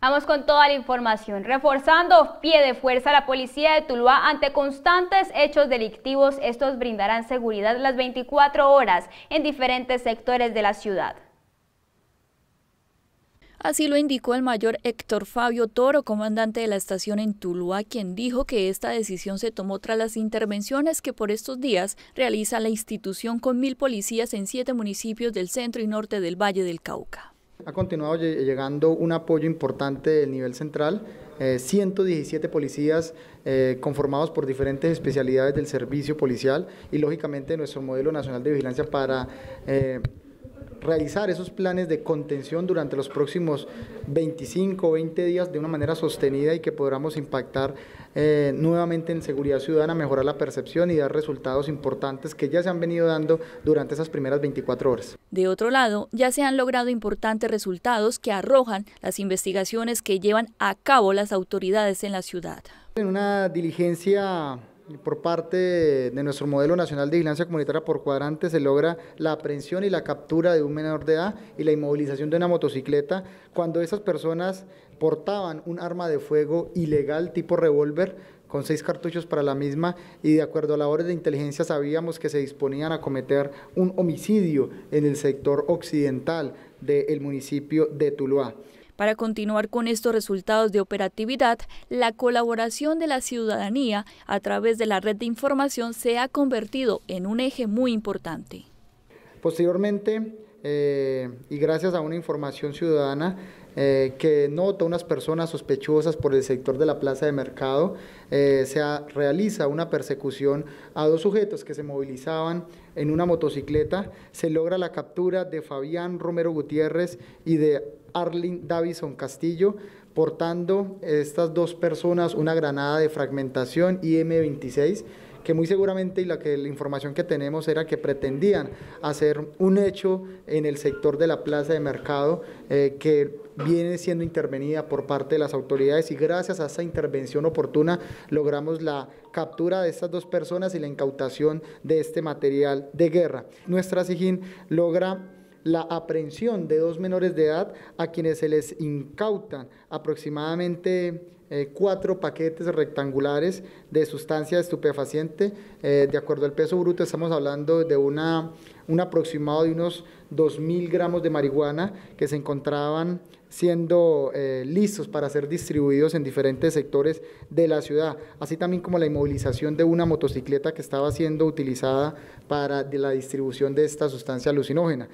Vamos con toda la información. Reforzando pie de fuerza la policía de Tuluá ante constantes hechos delictivos, estos brindarán seguridad las 24 horas en diferentes sectores de la ciudad. Así lo indicó el mayor Héctor Fabio Toro, comandante de la estación en Tuluá, quien dijo que esta decisión se tomó tras las intervenciones que por estos días realiza la institución con mil policías en siete municipios del centro y norte del Valle del Cauca. Ha continuado llegando un apoyo importante del nivel central, 117 eh, policías eh, conformados por diferentes especialidades del servicio policial y lógicamente nuestro modelo nacional de vigilancia para eh, realizar esos planes de contención durante los próximos 25 o 20 días de una manera sostenida y que podamos impactar eh, nuevamente en seguridad ciudadana, mejorar la percepción y dar resultados importantes que ya se han venido dando durante esas primeras 24 horas. De otro lado, ya se han logrado importantes resultados que arrojan las investigaciones que llevan a cabo las autoridades en la ciudad. En una diligencia por parte de nuestro modelo nacional de vigilancia comunitaria por cuadrante se logra la aprehensión y la captura de un menor de edad y la inmovilización de una motocicleta cuando esas personas portaban un arma de fuego ilegal tipo revólver con seis cartuchos para la misma y de acuerdo a labores de inteligencia sabíamos que se disponían a cometer un homicidio en el sector occidental del municipio de Tuluá. Para continuar con estos resultados de operatividad, la colaboración de la ciudadanía a través de la red de información se ha convertido en un eje muy importante. Posteriormente, eh, y gracias a una información ciudadana, eh, que nota unas personas sospechosas por el sector de la plaza de mercado, eh, se realiza una persecución a dos sujetos que se movilizaban en una motocicleta, se logra la captura de Fabián Romero Gutiérrez y de Arlene Davison Castillo, portando estas dos personas una granada de fragmentación IM-26 que muy seguramente y la, que, la información que tenemos era que pretendían hacer un hecho en el sector de la plaza de mercado eh, que viene siendo intervenida por parte de las autoridades y gracias a esa intervención oportuna logramos la captura de estas dos personas y la incautación de este material de guerra. Nuestra SIGIN logra la aprehensión de dos menores de edad a quienes se les incautan aproximadamente eh, cuatro paquetes rectangulares de sustancia estupefaciente. Eh, de acuerdo al peso bruto, estamos hablando de una, un aproximado de unos 2.000 gramos de marihuana que se encontraban siendo eh, listos para ser distribuidos en diferentes sectores de la ciudad, así también como la inmovilización de una motocicleta que estaba siendo utilizada para la distribución de esta sustancia alucinógena.